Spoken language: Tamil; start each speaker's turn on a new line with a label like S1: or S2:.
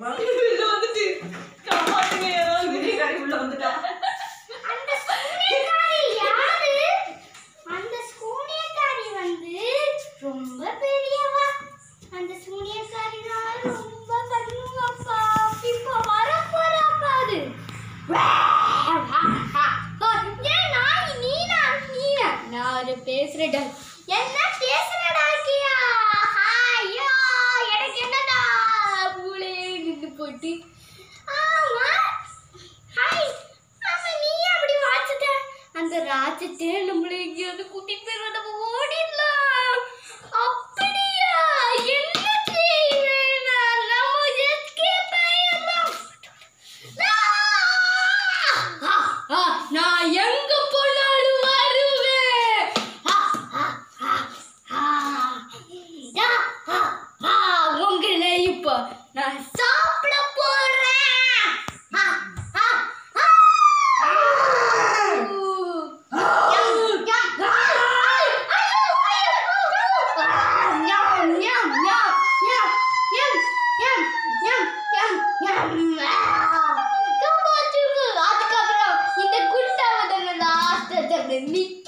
S1: உள்ள வந்துட்டு காப்பாத்துங்க யாராவது உள்ள வந்துட்டா.
S2: அந்த சூனியக்காரி யாரு? அந்த சூனியக்காரி வந்து ரொம்ப பெரியவா. அந்த சூனியக்காரி தான் ரொம்ப பண்ணுவாப்பா இப்போ வர போறாப்பா அது நீனா பேசுறடா என்ன பேசுறடா பார்த்துட்டு நம்மளை எங்கேயாவது கூட்டிட்டு போயிடும் நம்ம ஓடிடலாம். அப்படியா? என்ன நான் எங்க போனாலும் வருவேன். உங்களை இப்போ நான் Nick